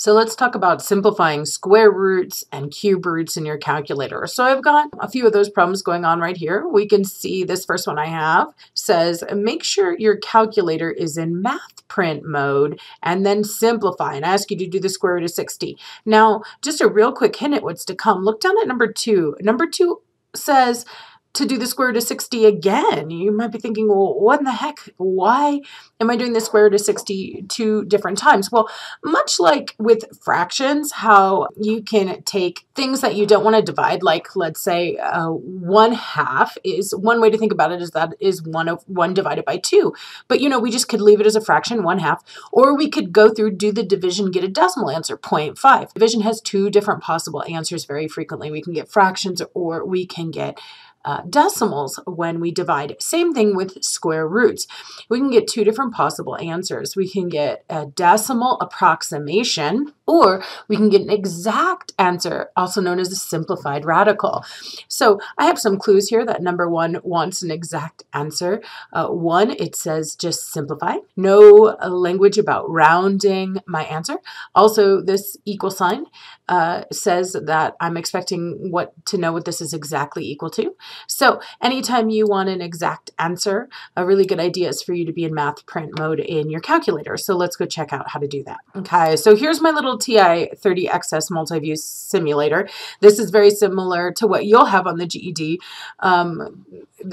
So let's talk about simplifying square roots and cube roots in your calculator. So I've got a few of those problems going on right here. We can see this first one I have says, make sure your calculator is in math print mode and then simplify and I ask you to do the square root of 60. Now, just a real quick hint at what's to come. Look down at number two. Number two says to do the square root of 60 again. You might be thinking, well, what in the heck? Why am I doing the square root of 60 two different times? Well, much like with fractions, how you can take things that you don't want to divide, like let's say uh, one half is one way to think about it is that is one of one divided by two. But you know, we just could leave it as a fraction, one half, or we could go through, do the division, get a decimal answer, 0.5. Division has two different possible answers very frequently. We can get fractions or we can get uh, decimals when we divide. Same thing with square roots. We can get two different possible answers. We can get a decimal approximation, or we can get an exact answer, also known as a simplified radical. So I have some clues here that number one wants an exact answer. Uh, one, it says just simplify. No language about rounding my answer. Also, this equal sign uh, says that I'm expecting what to know what this is exactly equal to. So anytime you want an exact answer, a really good idea is for you to be in math print mode in your calculator. So let's go check out how to do that. Okay, so here's my little TI-30XS multi-view simulator. This is very similar to what you'll have on the GED. Um,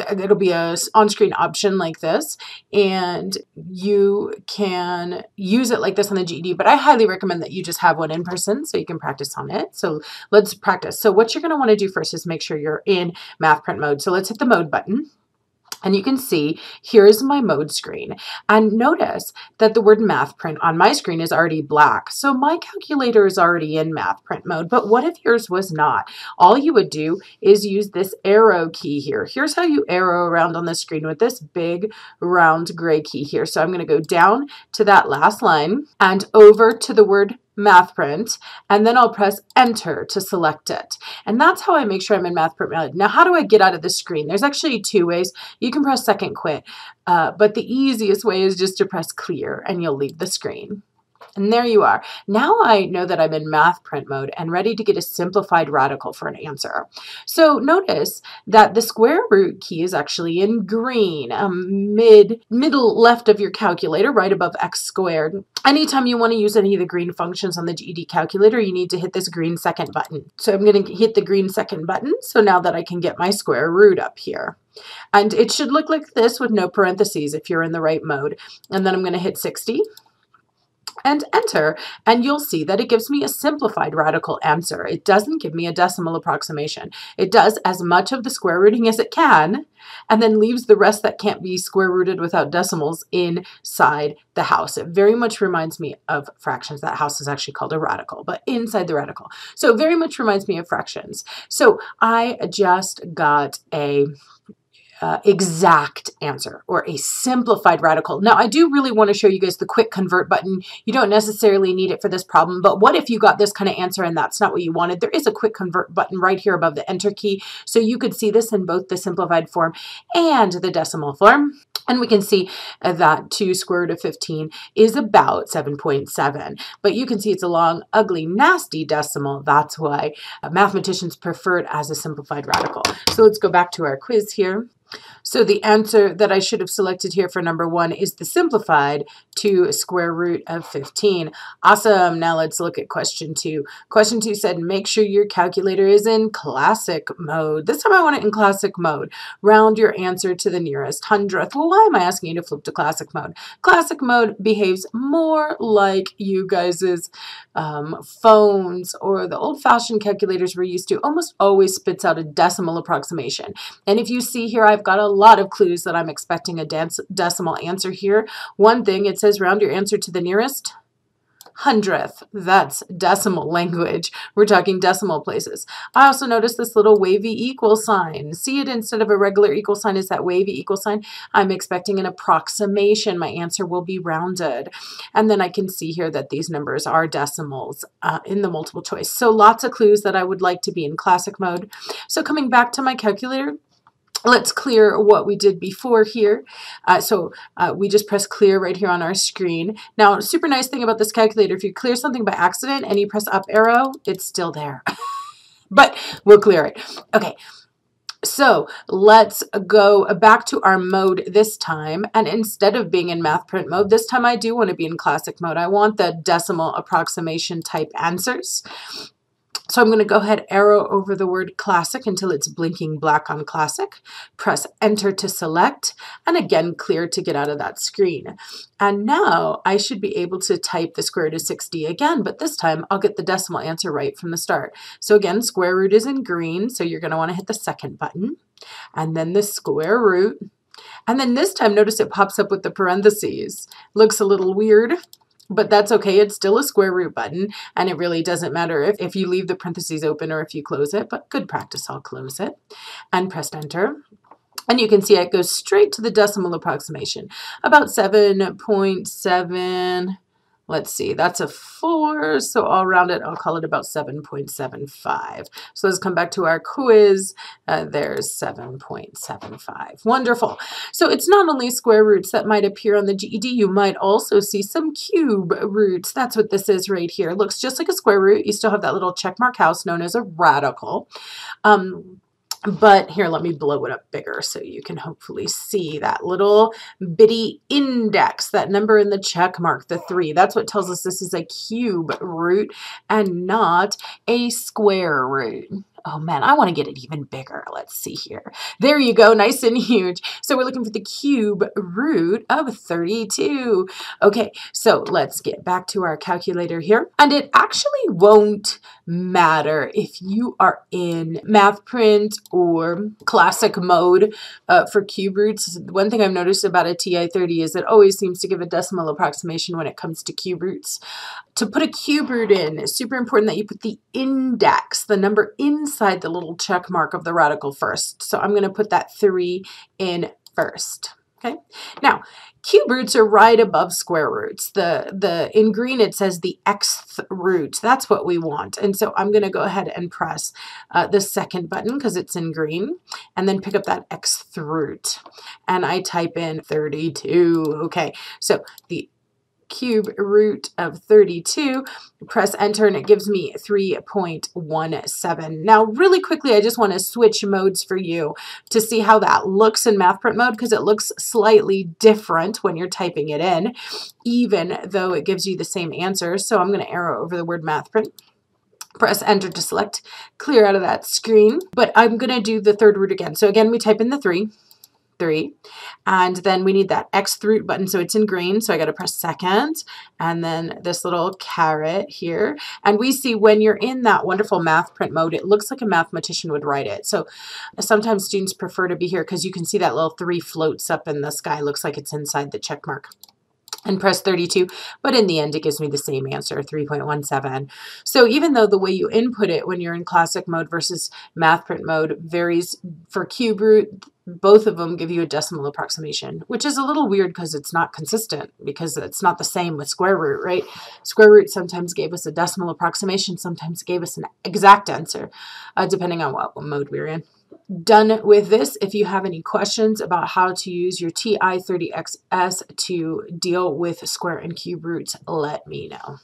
it'll be a on-screen option like this, and you can use it like this on the GED, but I highly recommend that you just have one in person so you can practice on it. So let's practice. So what you're going to want to do first is make sure you're in math print mode. So let's hit the mode button. And you can see here is my mode screen. And notice that the word math print on my screen is already black. So my calculator is already in math print mode. But what if yours was not? All you would do is use this arrow key here. Here's how you arrow around on the screen with this big round gray key here. So I'm going to go down to that last line and over to the word math print and then I'll press enter to select it and that's how I make sure I'm in math print mode. Now how do I get out of the screen? There's actually two ways. You can press second quit uh, but the easiest way is just to press clear and you'll leave the screen. And there you are. Now I know that I'm in math print mode and ready to get a simplified radical for an answer. So notice that the square root key is actually in green, um, mid middle left of your calculator, right above x squared. Anytime you want to use any of the green functions on the GED calculator, you need to hit this green second button. So I'm going to hit the green second button. So now that I can get my square root up here. And it should look like this with no parentheses if you're in the right mode. And then I'm going to hit 60 and enter, and you'll see that it gives me a simplified radical answer. It doesn't give me a decimal approximation. It does as much of the square rooting as it can, and then leaves the rest that can't be square rooted without decimals inside the house. It very much reminds me of fractions. That house is actually called a radical, but inside the radical. So it very much reminds me of fractions. So I just got a uh, exact answer or a simplified radical. Now, I do really want to show you guys the quick convert button. You don't necessarily need it for this problem, but what if you got this kind of answer and that's not what you wanted? There is a quick convert button right here above the enter key, so you could see this in both the simplified form and the decimal form. And we can see uh, that 2 square root of 15 is about 7.7. But you can see it's a long, ugly, nasty decimal. That's why uh, mathematicians prefer it as a simplified radical. So let's go back to our quiz here. So the answer that I should have selected here for number one is the simplified two square root of 15. Awesome. Now let's look at question two. Question two said, make sure your calculator is in classic mode. This time I want it in classic mode. Round your answer to the nearest hundredth. Well, why am I asking you to flip to classic mode? Classic mode behaves more like you guys's um, phones or the old-fashioned calculators we're used to. Almost always spits out a decimal approximation. And if you see here, I've got a lot of clues that I'm expecting a decimal answer here. One thing, it says round your answer to the nearest hundredth. That's decimal language. We're talking decimal places. I also noticed this little wavy equal sign. See it instead of a regular equal sign is that wavy equal sign. I'm expecting an approximation. My answer will be rounded. And then I can see here that these numbers are decimals uh, in the multiple choice. So lots of clues that I would like to be in classic mode. So coming back to my calculator, let's clear what we did before here. Uh, so uh, we just press clear right here on our screen. Now, super nice thing about this calculator, if you clear something by accident and you press up arrow, it's still there. but we'll clear it. Okay. So let's go back to our mode this time. And instead of being in math print mode, this time I do want to be in classic mode. I want the decimal approximation type answers. So I'm going to go ahead, arrow over the word classic until it's blinking black on classic. Press enter to select and again clear to get out of that screen. And now I should be able to type the square root of 60 again, but this time I'll get the decimal answer right from the start. So again, square root is in green, so you're going to want to hit the second button and then the square root. And then this time, notice it pops up with the parentheses. Looks a little weird, but that's okay. It's still a square root button, and it really doesn't matter if, if you leave the parentheses open or if you close it, but good practice, I'll close it and press enter. And you can see it goes straight to the decimal approximation, about 7.7 Let's see, that's a 4, so I'll round it, I'll call it about 7.75. So let's come back to our quiz. Uh, there's 7.75. Wonderful. So it's not only square roots that might appear on the GED, you might also see some cube roots. That's what this is right here. It looks just like a square root. You still have that little checkmark house known as a radical. Um, but here, let me blow it up bigger so you can hopefully see that little bitty index, that number in the check mark, the three. That's what tells us this is a cube root and not a square root. Oh man, I want to get it even bigger. Let's see here. There you go, nice and huge. So we're looking for the cube root of 32. Okay, so let's get back to our calculator here. And it actually won't matter if you are in math print or classic mode uh, for cube roots. One thing I've noticed about a TI-30 is it always seems to give a decimal approximation when it comes to cube roots. To put a cube root in, it's super important that you put the index, the number inside the little check mark of the radical first. So I'm going to put that 3 in first. Okay. Now, cube roots are right above square roots. The, the in green, it says the xth root. That's what we want. And so I'm going to go ahead and press uh, the second button because it's in green and then pick up that xth root. And I type in 32. Okay. So the cube root of 32. Press enter and it gives me 3.17. Now really quickly I just want to switch modes for you to see how that looks in MathPrint mode because it looks slightly different when you're typing it in even though it gives you the same answer. So I'm going to arrow over the word MathPrint press enter to select, clear out of that screen. But I'm going to do the third root again. So again, we type in the 3, 3. And then we need that X root button, so it's in green, so I got to press second. And then this little caret here. And we see when you're in that wonderful math print mode, it looks like a mathematician would write it. So sometimes students prefer to be here because you can see that little 3 floats up in the sky, looks like it's inside the check mark and press 32, but in the end it gives me the same answer, 3.17. So even though the way you input it when you're in classic mode versus math print mode varies for cube root, both of them give you a decimal approximation, which is a little weird because it's not consistent because it's not the same with square root, right? Square root sometimes gave us a decimal approximation, sometimes gave us an exact answer, uh, depending on what mode we're in done with this. If you have any questions about how to use your TI-30XS to deal with square and cube roots, let me know.